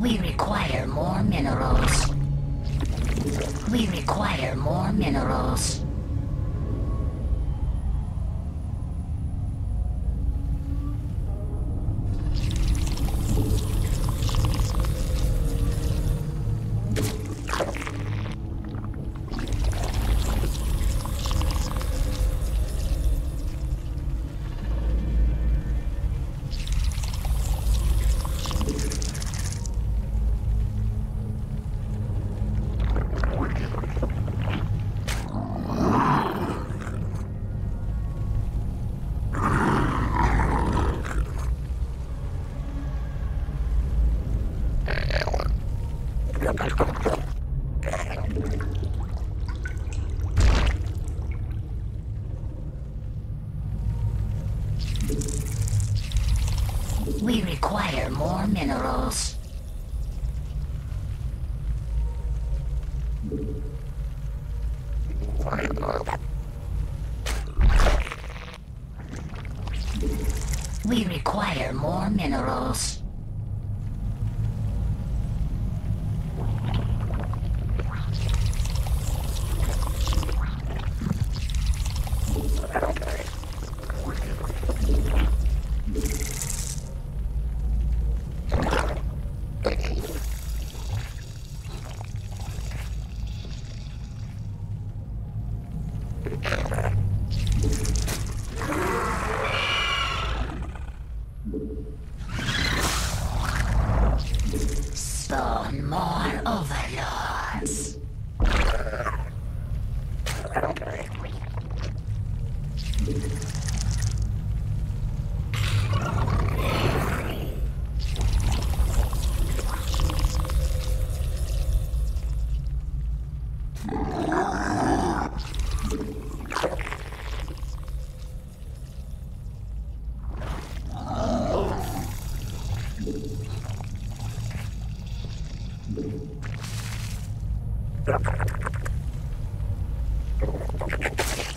We require more minerals. We require more minerals. Require more minerals. Spawn more overlords. Spawn more overlords. Our forces are under attack. The hive cluster is under attack. Spawn more overlords.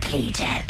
Depleted.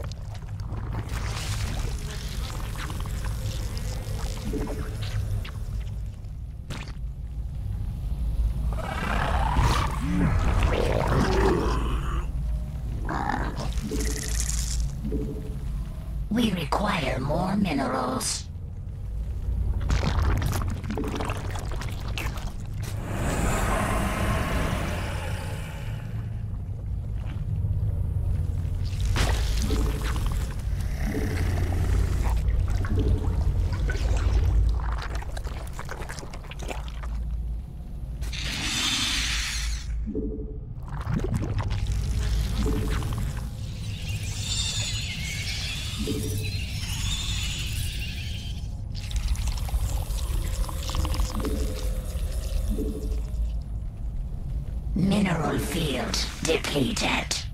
Mineral field depleted.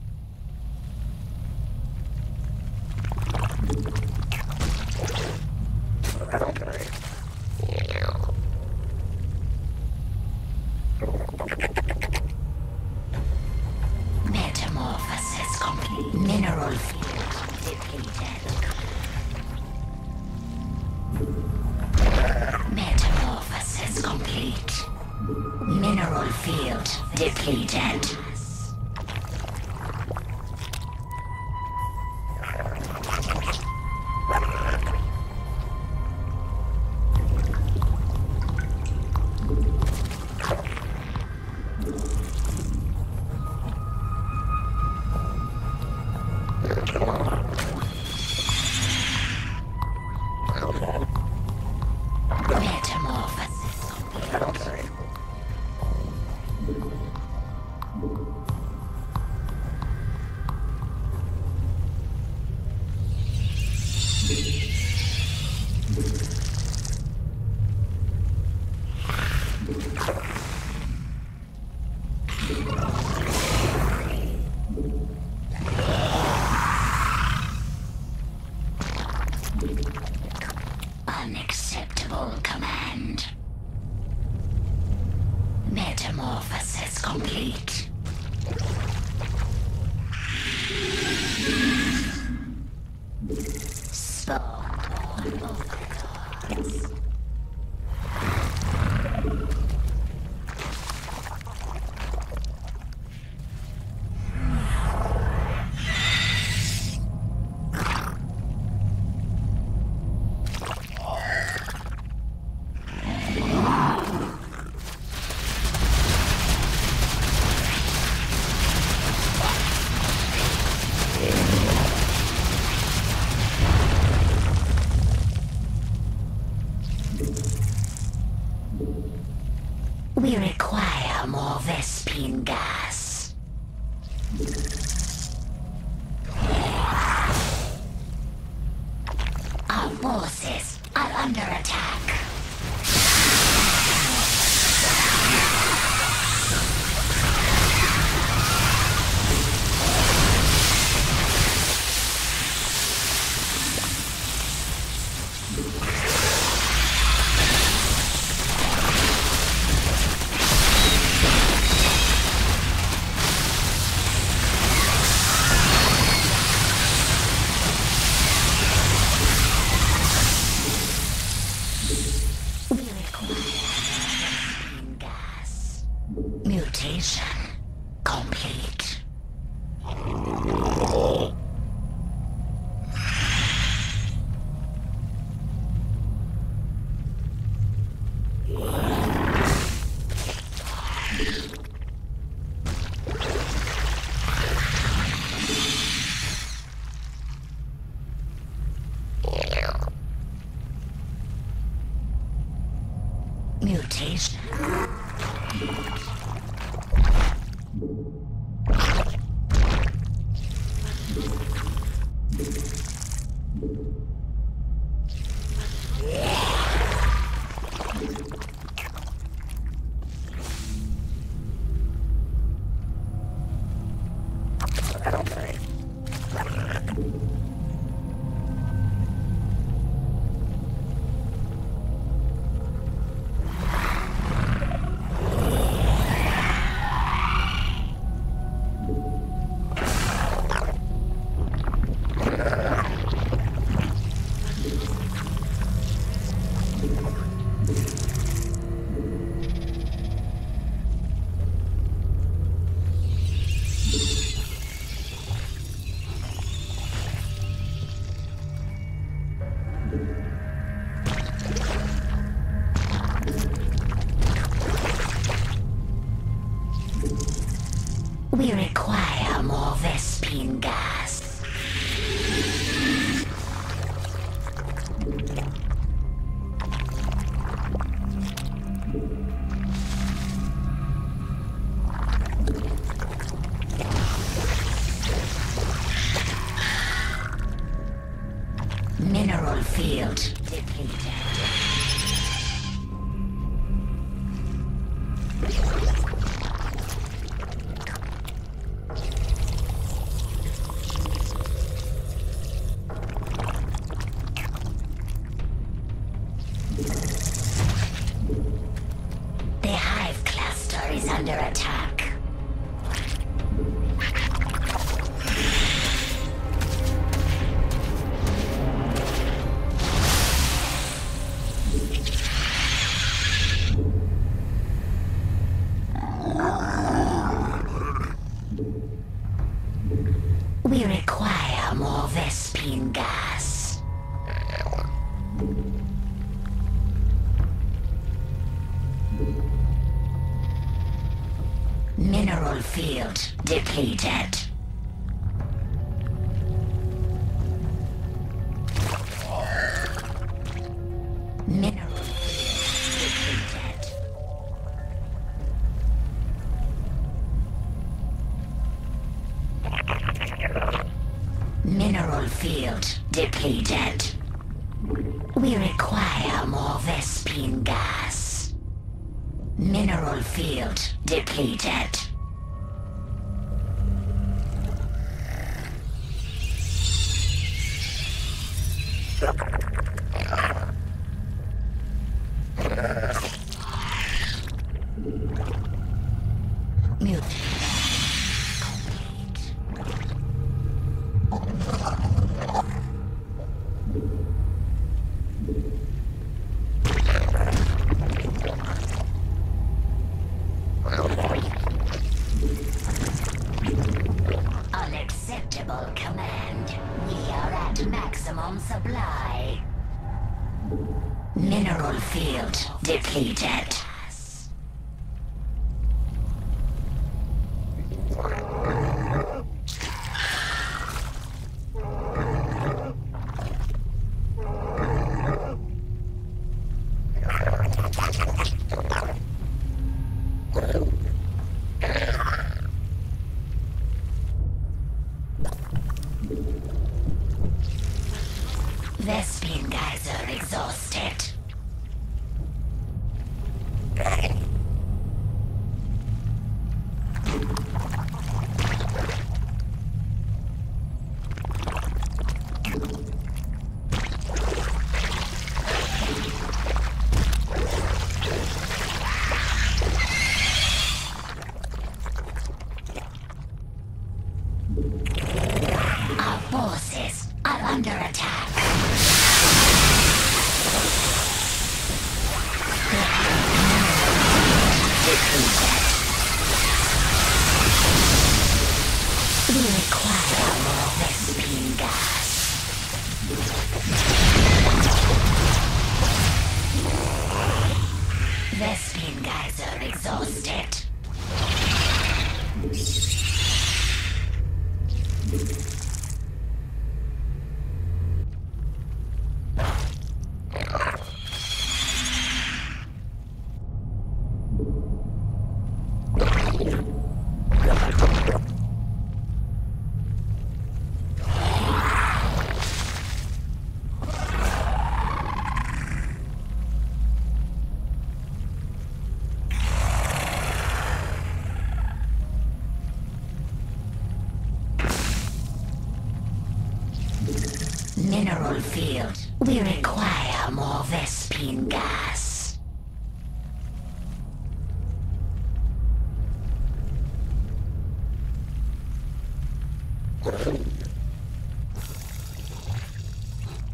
Unacceptable command. Metamorphosis complete. Spawn more overlords. We require more Vespene gas. Vespene gas. Mutation Mutation. We require more Vespene gas. Under attack. Field depleted. We require more Vespene gas. Mineral field depleted. Supply. Mineral field depleted.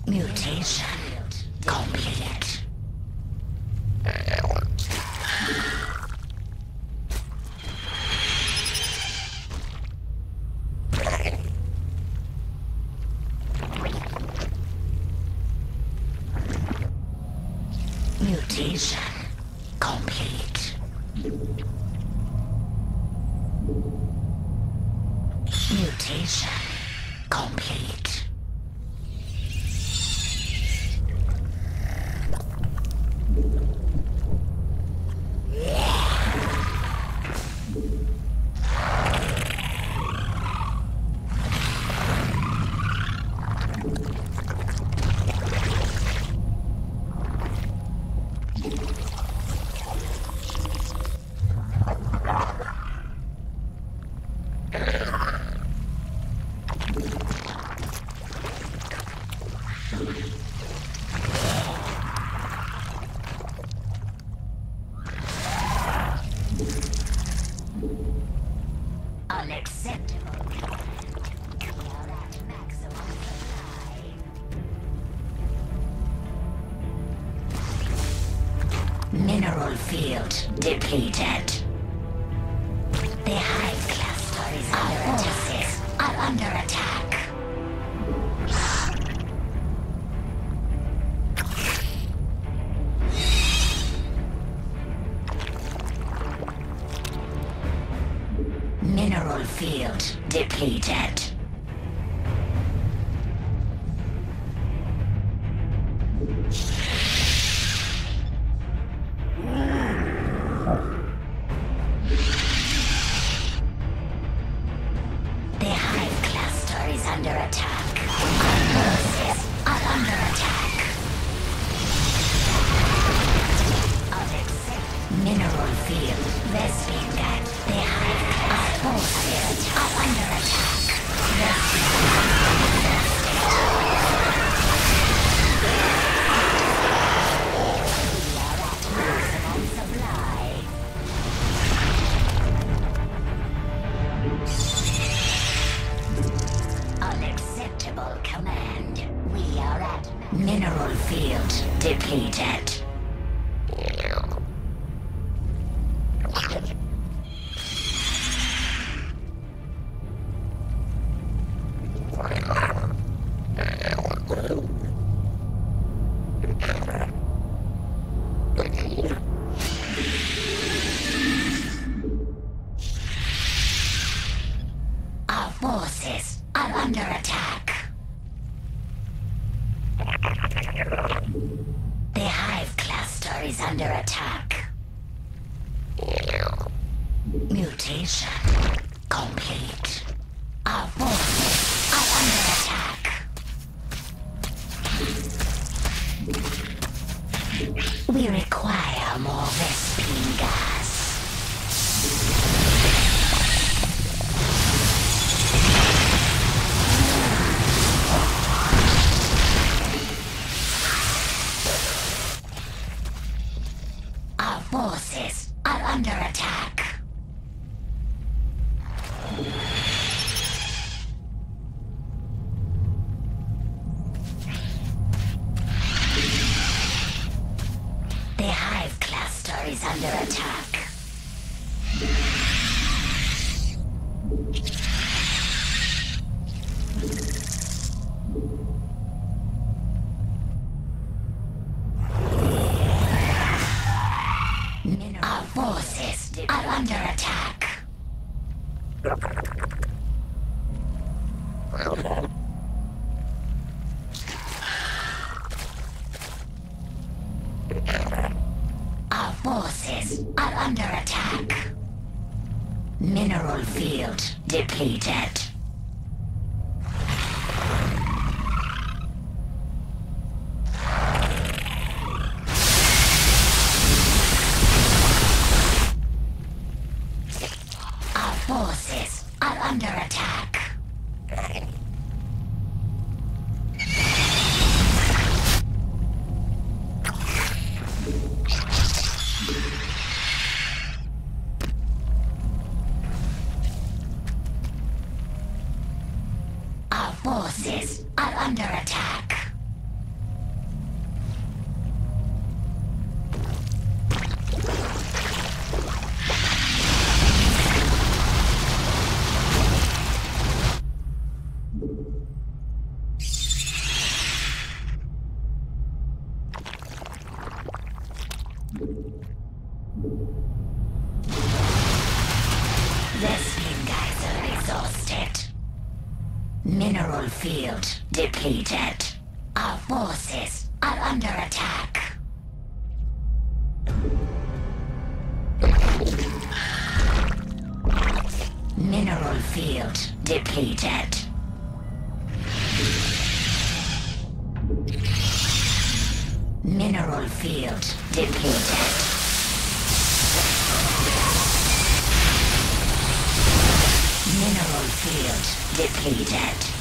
Mutation complete. The hive cluster is. Are under attack. Mineral field depleted. The Hive Cluster is under attack. Mutation complete. Our forces are under attack. We require more Vespinga. is under attack. Vespene geyser exhausted. Mineral field depleted. Our forces are under attack. Mineral field depleted. Field depleted. Mineral field depleted.